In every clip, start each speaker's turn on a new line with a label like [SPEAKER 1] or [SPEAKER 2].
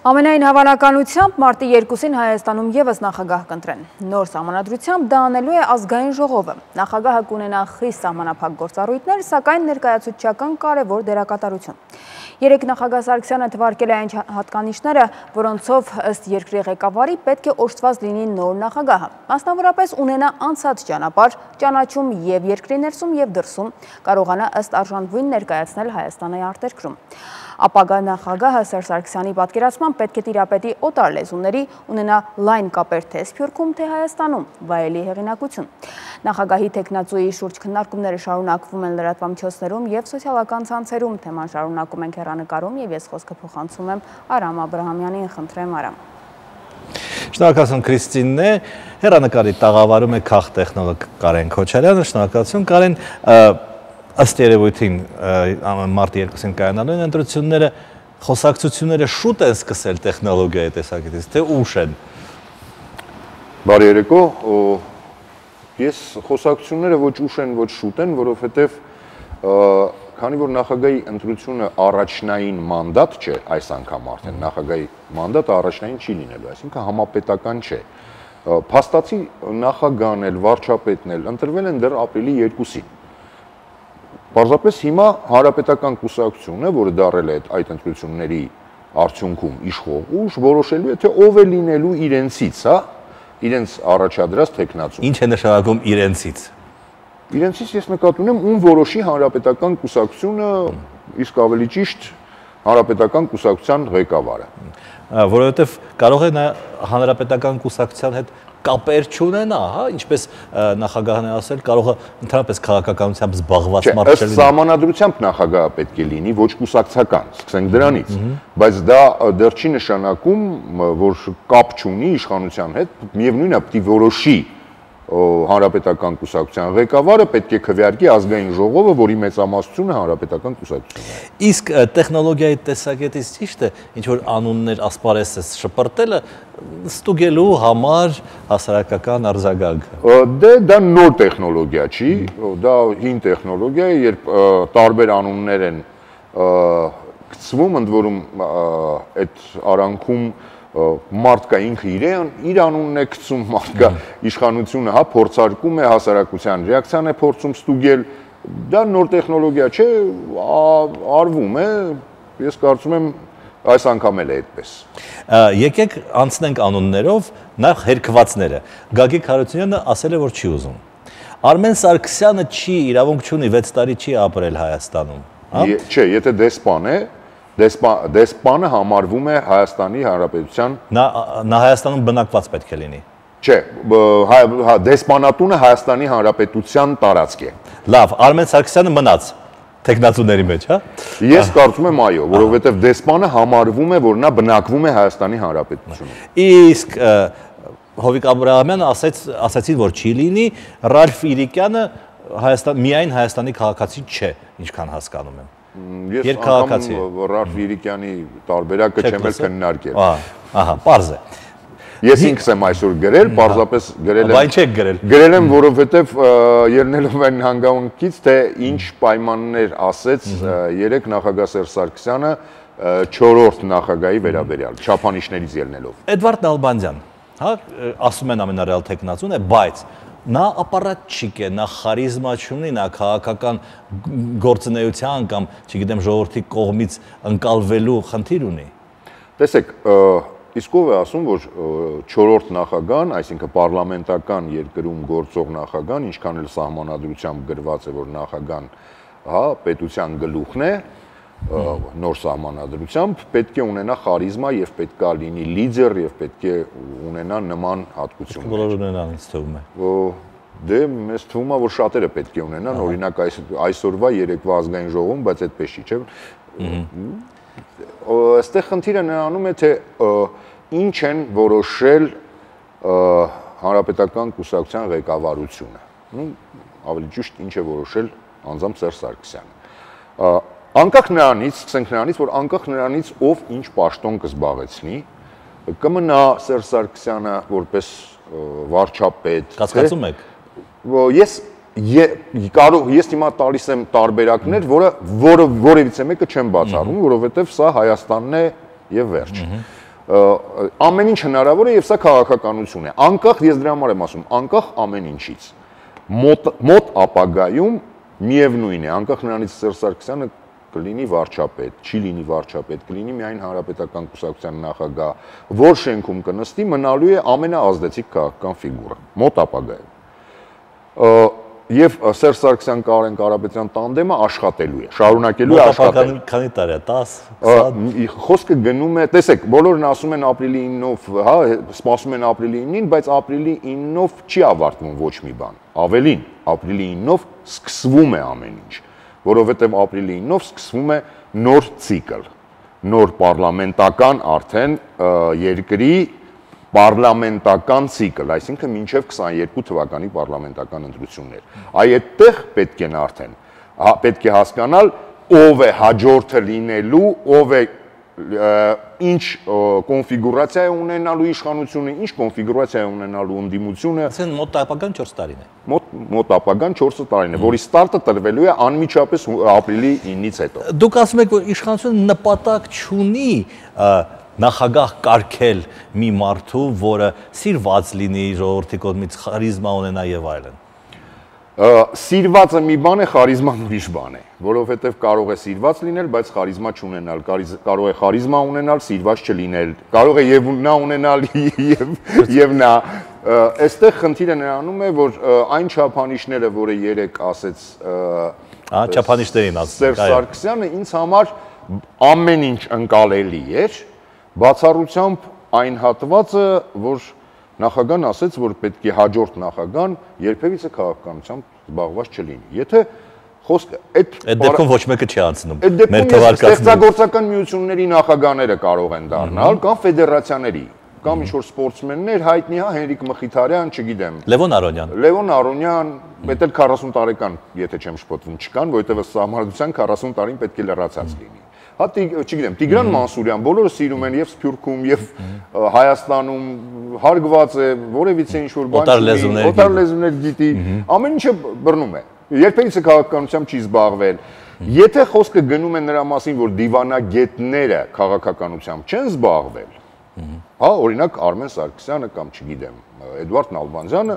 [SPEAKER 1] Ամենայն հավանականությամբ մարտի 2-ին Հայաստանում եւս նախագահ կընտրեն։ Նոր սահմանադրությամբ դա անելու է ազգային ժողովը։ Նախագահը կունենա խիստ սահմանափակ գործառույթներ, սակայն ներկայացուցչական կարևոր դերակատարություն։ Երեք նախագահ Սարգսյանը թվարկել է այն հատկանիշները, որոնցով ըստ երկրի ղեկավարի պետք է օժտված լինի նոր նախագահը։ Մասնավորապես ունենա անցած ճանապարհ, ճանաչում եւ երկրի ներսում եւ դրսում, կարողանա ըստ արժանվույն ներկայացնել Հայաստանի արտերկրում։ Ապագա նախագահը Սերժ Սարգսյանի պատկերացման պետք է տիրապետի օտար լեզուների ունենա լայն կապեր թե Սփյուռքում, թե Հայաստանում, վայելի հեղինակություն։ Նախագահի տեխնացուի շուրջ քննարկումները շարունակվում են լրատվամիջոցներում եւ սոցիալական ցանցերում, թեման շարունակում ենք հերանեկարում եւ ես խոսքը փոխանցում եմ Արամ Աբրահամյանին, խնդրեմ Արամ։
[SPEAKER 2] Շնորհակալություն Քրիստինն է, հերանեկարի տաղավարում է քաղ տեխնոլոգ Կարեն Քոչարյանը, շնորհակալություն Կարեն, ըստ երևույթին մարտի 2-ին կայանալու են ընտրությունները, խոսակցությունները շուտ են սկսել տեխնոլոգիայի տեսակետից, թե ուշ են։
[SPEAKER 3] Բարի երեկո, ես խոսակցությունները ոչ ուշ են, ոչ շուտ են, որովհետև քանի որ նախագահի ընտրությունը առաջնային մանդատ չէ, այս անգամ արդեն նախագահի մանդատը առաջնային չի լինելու, այսինքն համապետական չէ։ Փաստացի նախագահն էլ, վարչապետն էլ ընտրվել են դեռ ապրիլի 2-ին Պարզապես հիմա հանրապետական կուսակցությունը, որը դարել է այդ ընտրությունների արդյունքում իշխող ուժ, որոշելու է թե ով է լինելու իրենցից, հա, իրենց առաջադրած տեխնացու։
[SPEAKER 2] Ինչ է նշանակում իրենցից։
[SPEAKER 3] Իրենցից ես նկատի ունեմ ում որոշի հանրապետական կուսակցությունը, իսկ ավելի ճիշտ հանրապետական կուսակցության ղեկավարը
[SPEAKER 2] որովհետև կարող է նա հանրապետական կուսակցության հետ կապեր չունենա, հա, ինչպես նախագահն է ասել, կարող է ընդհանրապես քաղաքականությամբ զբաղված
[SPEAKER 3] մարդ չլինի։ Ըստ համանadrությամբ նախագահը պետք է լինի ոչ կուսակցական, սկսենք դրանից, բայց դա դեռ չի նշանակում, որ կապ չունի իշխանության հետ, միևնույնն է, պետք է որոշի հանրապետական կուսակցության ղեկավարը պետք է քվեարկի ազգային ժողովը, որի մեծամասնությունը հանրապետական կուսակցությունն է։
[SPEAKER 2] Իսկ տեխնոլոգիայի տեսակետից ճիշտ է, ինչ որ անուններ ասպարեսը շպրտելը ստուգելու համար հասարակական արձագանք։
[SPEAKER 3] Դե դա նոր տեխնոլոգիա չի, դա հին տեխնոլոգիա է, երբ տարբեր անուններ են գծվում, ընդ որում այդ արանքում մարդկա ինքը իրեն իր անունն է գցում մարդկա իշխանությունը հա փորձարկում է հասարակության ռեակցիան է փորձում ստուգել դա նոր տեխնոլոգիա չէ արվում է ես կարծում եմ այս անգամ էլ է այդպես
[SPEAKER 2] եկեք անցնենք անուններով նախ հերկվածները Գագիկ Հարությունյանը ասել է որ չի ուզում Արմեն Սարգսյանը չի իրավունք չունի 6 տարի չի ապրել Հայաստանում
[SPEAKER 3] հա չէ եթե դեսպան է դեսպանը համարվում է Հայաստանի Հանրապետության
[SPEAKER 2] Նա նա Հայաստանում բնակված պետք է լինի։
[SPEAKER 3] Չէ, հա դեսպանատունը Հայաստանի Հանրապետության տարածք է։
[SPEAKER 2] Լավ, Արմեն Սարգսյանը մնաց տեխնացուների մեջ, հա։
[SPEAKER 3] Ես կարծում եմ այո, որովհետև դեսպանը համարվում է, որ նա բնակվում է Հայաստանի Հանրապետությունում։
[SPEAKER 2] Իսկ Հովիկ Աբրահամյանը ասաց ասացին, որ չի լինի, Ռալֆ Իրիկյանը Հայաստան միայն Հայաստանի քաղաքացի չէ, ինչքան հասկանում եմ։
[SPEAKER 3] Ես անգամ Ռաֆ Վիրիկյանի տարբերակը չեմ էլ քննարկել։
[SPEAKER 2] Ահա, པարզ է։
[SPEAKER 3] Ես ինքս եմ այսօր գրել, պարզապես գրել եմ։
[SPEAKER 2] Բայց չեք գրել։
[SPEAKER 3] Գրել եմ, որովհետև ելնելով այն հանգամանքից, թե ինչ պայմաններ ասեց երեք նախագահ Սերժ Սարգսյանը 4-րդ նախագահի վերաբերյալ, չափանիշներից ելնելով։
[SPEAKER 2] Էդվարդ Նալբանդյան, հա, ասում են ամենարեալ տեխնացուն է, բայց նա ապարատչիկ է, նա խարիզմա չունի, նա քաղաքական գործունեության կամ, չգիտեմ, ժողովրդի կողմից ընկալվելու խնդիր ունի։
[SPEAKER 3] Տեսեք, իսկ ով է ասում, որ 4-րդ նախագահան, այսինքն պարլամենտական երկրում գործող նախագահան, ինչքան էլ սահմանադրությամբ գրված է, որ նախագահան, հա, պետության գլուխն է, նոր սահմանադրությամբ պետք է ունենա խարիզմա եւ պետք է լինի լիդեր եւ պետք է ունենա նման հատկություններ։
[SPEAKER 2] Բոլորը ունենան, ինձ թվում է։
[SPEAKER 3] Դե մեզ թվում է, որ շատերը պետք է ունենան, օրինակ այս այսօրվա երեկվա ազգային ժողովում, բայց այդպես չի, չէ՞։ Այստեղ խնդիրը նրանում է, թե ինչ են որոշել հանրապետական կուսակցության ղեկավարությունը։ ավելի ճիշտ ինչ է որոշել անձամբ Սերժ Սարգսյանը անկախ նրանից, սկսենք նրանից, որ անկախ նրանից ով ինչ պաշտոն կզբաղեցնի, կմնա Սերժ Սարգսյանը որպես վարչապետ։
[SPEAKER 2] Կասկածում եք։
[SPEAKER 3] Ես կարող ես հիմա տալիս եմ տարբերակներ, որը որը որևիցե մեկը չեմ բացառում, որովհետև սա Հայաստանն է եւ վերջ։ ամեն ինչ հնարավոր է եւ սա քաղաքականություն է։ Անկախ ես դրա համար եմ ասում, անկախ ամեն ինչից։ Մոտ մոտ ապագայում միևնույն է, անկախ նրանից Սերժ Սարգսյանը կլինի վարչապետ, չի լինի վարչապետ, կլինի միայն հանրապետական կուսակցության նախագահ, որ շենքում կնստի, մնալու է ամենաազդեցիկ քաղաքական ֆիգուրը մոտ ապագայում եւ Սերժ Սարգսյան Կարեն Կարապետյան տանդեմը աշխատելու է, շարունակելու է աշխատել։
[SPEAKER 2] Քանի տարի է, 10,
[SPEAKER 3] 20։ Խոսքը գնում է, տեսեք, բոլորն ասում են ապրիլի 9-ով, հա, սպասում են ապրիլի 9-ին, բայց ապրիլի 9-ով չի ավարտվում ոչ մի բան։ Ավելին, ապրիլի 9-ով սկսվում է ամեն ինչ, որովհետեւ ապրիլի 9-ով սկսվում է նոր ցիկլ, նոր պարլամենտական արդեն երկրի պարլամենտական ցիկլ, այսինքն մինչև 22 թվականի պարլամենտական ընտրություններ։ Այ այդտեղ պետք են արդեն հա պետք է հասկանալ ով է հաջորդը լինելու, ով է ինչ կոնֆիգուրացիա է ունենալու իշխանությունը, ինչ կոնֆիգուրացիա է ունենալու ընդդիմությունը։
[SPEAKER 2] Ասեն մոտ ապագան 4 տարին է։
[SPEAKER 3] Մոտ մոտ ապագան 4 տարին է, որի ստարտը տրվելու է անմիջապես ապրիլի 9-ից հետո։
[SPEAKER 2] Դուք ասում եք, որ իշխանությունը նպատակ չունի նախագահ կարկել մի մարդու, որը սիրված լինի ժողովրդի կողմից, խարիզմա ունենա եւ այլն։
[SPEAKER 3] Սիրվածը մի բան է, խարիզման ուրիշ բան է, որովհետեւ կարող է սիրված լինել, բայց խարիզմա չունենալ, կարող է խարիզմա ունենալ, սիրված չլինել, կարող է եւ նա ունենալ եւ եւ նա այստեղ խնդիրը նրանում է, որ այն չափանիշները, որը երեք ասեց
[SPEAKER 2] Ահա չափանիշներին ասում։
[SPEAKER 3] Սերժ Սարգսյանը ինձ համար ամեն ինչ ընկալելի էր, Բացառությամբ այն հատվածը, որ նախագահան ասեց, որ պետք է հաջորդ նախագահան երբևիցե քաղաքականությամբ զբաղված չլինի։ Եթե խոսքը
[SPEAKER 2] այդ այդ դեպքում ոչ մեկը չի անցնում։
[SPEAKER 3] Մեր թվարկածները ստեղծագործական միությունների նախագահները կարող են դառնալ կամ ֆեդերացիաների կամ ինչ որ սպորտսմեններ հայտնի հա Հենրիկ Մխիթարյան, չգիտեմ։
[SPEAKER 2] Լևոն Արոնյան։
[SPEAKER 3] Լևոն Արոնյան, մետ էլ 40 տարեկան, եթե չեմ շփոթվում, չկան, որովհետև սահմանադրության 40 տարին պետք է լրացած լինի։ Հա չգիտեմ, Տիգրան Մանսուրյան բոլորը սիրում են եւ Սփյուռքում եւ Հայաստանում հարգված է, որևիցե ինչ որ
[SPEAKER 2] բան չի,
[SPEAKER 3] օտար լեզուներ գիտի, ամեն ինչը բռնում է։ Երբևիցե քաղաքականությամբ չի զբաղվել։ Եթե խոսքը գնում է նրա մասին, որ դիվանագետները քաղաքականությամբ չեն զբաղվել, հա, օրինակ Արմեն Սարգսյանը կամ չգիտեմ, Էդվարդ Նալբանդյանը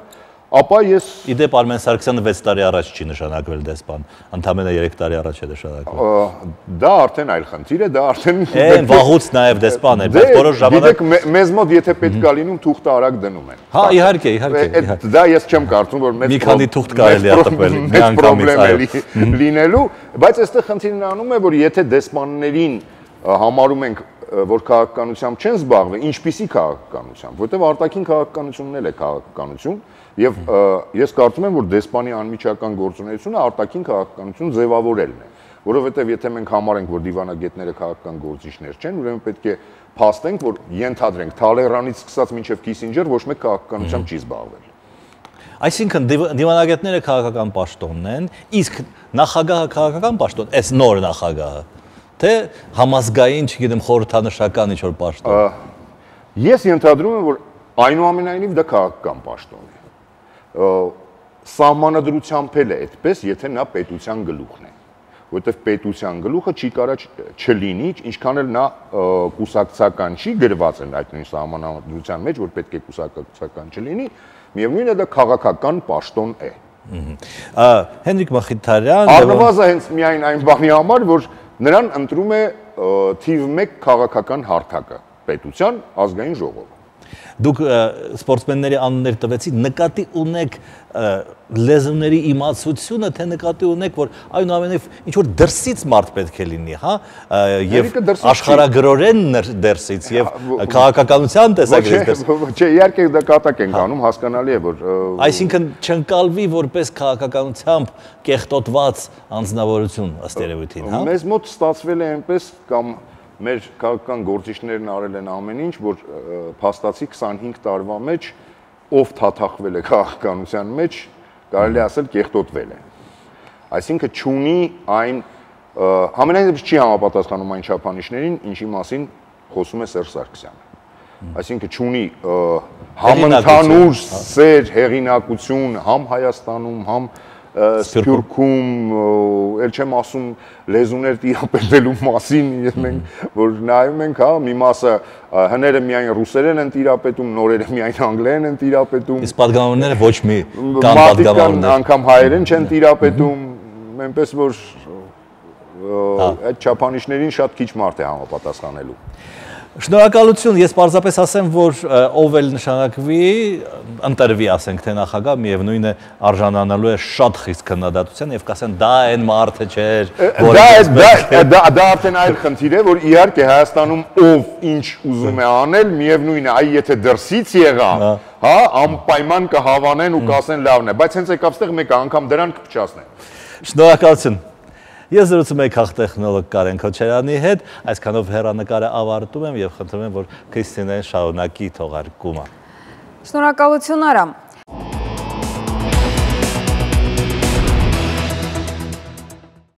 [SPEAKER 3] ապա ես
[SPEAKER 2] Իդեպ Արմեն Սարգսյանը 6 տարի առաջ չի նշանակվել դեսպան, ընդամենը 3 տարի առաջ է նշանակվել։
[SPEAKER 3] Դա արդեն այլ խնդիր է, դա արդեն
[SPEAKER 2] Էն վաղուց նաև դեսպան է, բայց
[SPEAKER 3] դե,
[SPEAKER 2] որոշ ժամանակ
[SPEAKER 3] Գիտեք, մեզ մոտ եթե պետք է լինում թուղթը արագ դնում են։
[SPEAKER 2] Հա, իհարկե, իհարկե։
[SPEAKER 3] Դա ես չեմ կարծում, որ մեծ
[SPEAKER 2] մի քանի թուղթ կարելի է տպել մի անգամից
[SPEAKER 3] լինելու, բայց այստեղ խնդիրն անում է, որ եթե դեսպաններին համարում ենք որ քաղաքականությամբ չեն զբաղվել, ինչպիսի քաղաքականությամբ, որտեղ արտաքին քաղաքականությունն էլ է քաղաքականություն, եւ ես կարծում եմ, որ դեսպանի անմիջական գործունեությունը արտաքին քաղաքականություն ձևավորելն է, որովհետեւ եթե մենք համարենք, որ դիվանագետները քաղաքական գործիչներ չեն, ուրեմն պետք է փաստենք, որ ենթադրենք Թալերանից սկսած մինչև Կիսինջեր ոչ մեկ քաղաքականությամբ չի զբաղվել։
[SPEAKER 2] Այսինքն դիվանագետները քաղաքական պաշտոնն են, իսկ նախագահը քաղաքական պաշտոն, այս նոր նախագահը թե համազգային, չգիտեմ, խորհրդանշական ինչ որ պաշտոն։
[SPEAKER 3] Ես ենթադրում եմ, որ այնուամենայնիվ դա քաղաքական պաշտոն է։ Սահմանադրությամբ էլ է այդպես, եթե նա պետության գլուխն է որովհետև պետության գլուխը չի կարա չլինի, ինչքան էլ նա կուսակցական չի գրված են այդ նույն սահմանադրության մեջ, որ պետք է կուսակցական չլինի, միևնույնն է դա քաղաքական պաշտոն է։
[SPEAKER 2] Հենրիկ Մխիթարյան
[SPEAKER 3] Առնվազն հենց միայն այն բանի համար, որ նրան ընտրում է թիվ 1 քաղաքական հարթակը պետության ազգային ժողովը
[SPEAKER 2] դուք սպորտսմենների անուններ տվեցի նկատի ունեք լեզուների իմացությունը թե նկատի ունեք որ այնուամենայնիվ ինչ որ դրսից մարդ պետք է լինի հա? եւ աշխարհագրորեն դրսից եւ քաղաքականության տեսակետից
[SPEAKER 3] չէ իհարկե դա կատակ ենք անում հասկանալի է որ
[SPEAKER 2] այսինքն չընկալվի որպես քաղաքականությամբ կեղտոտված անձնավորություն ըստ երևույթին հա?
[SPEAKER 3] Մեզ մոտ ստացվել է այնպես կամ մեր քաղաքական գործիչներն արել են ամեն ինչ, որ փաստացի 25 տարվա մեջ ով թաթախվել է քաղաքականության մեջ, կարելի ասել կեղտոտվել է։ Այսինքն ճունի այն համենայնիվ չի համապատասխանում այն չափանիշներին, ինչի մասին խոսում է Սերժ Սարգսյանը։ Այսինքն ճունի համընդհանուր սեր, հեղինակություն համ Հայաստանում, համ Սփյուռքում, ել չեմ ասում լեզուներ տիրապետելու մասին, մենք որ նայում ենք, հա, մի մասը հները միայն ռուսերեն են տիրապետում, նորերը միայն անգլերեն են տիրապետում։
[SPEAKER 2] Իսկ падգամավորները ոչ մի կան падգամավորներ։
[SPEAKER 3] Անկամ հայերեն չեն տիրապետում, այնպես որ հա։ այդ չափանիշներին շատ քիչ մարդ է համապատասխանելու։
[SPEAKER 2] Շնորհակալություն, ես պարզապես ասեմ, որ ով էլ նշանակվի, ընտրվի, ասենք, թե նախագահ, միևնույն է արժանանալու է շատ խիստ քննադատության եւ կասեն դա այն մարդը չէր,
[SPEAKER 3] որը դա դա դա արդեն այլ խնդիր է, որ իհարկե Հայաստանում ով ինչ ուզում է անել, միևնույն է, այ եթե դրսից եղա, հա, անպայման կհավանեն ու կասեն լավն է, բայց հենց եկավ ստեղ մեկը անգամ դրան կփչացնեն։
[SPEAKER 2] Շնորհակալություն։ Ես զրուցում եմ քաղտեխնոլոգ Կարեն Քոչարյանի հետ, այսքանով հերանեկարը ավարտում եմ եւ խնդրում եմ, որ Քրիստինեն շարունակի թողարկումը։
[SPEAKER 1] Շնորհակալություն Արամ։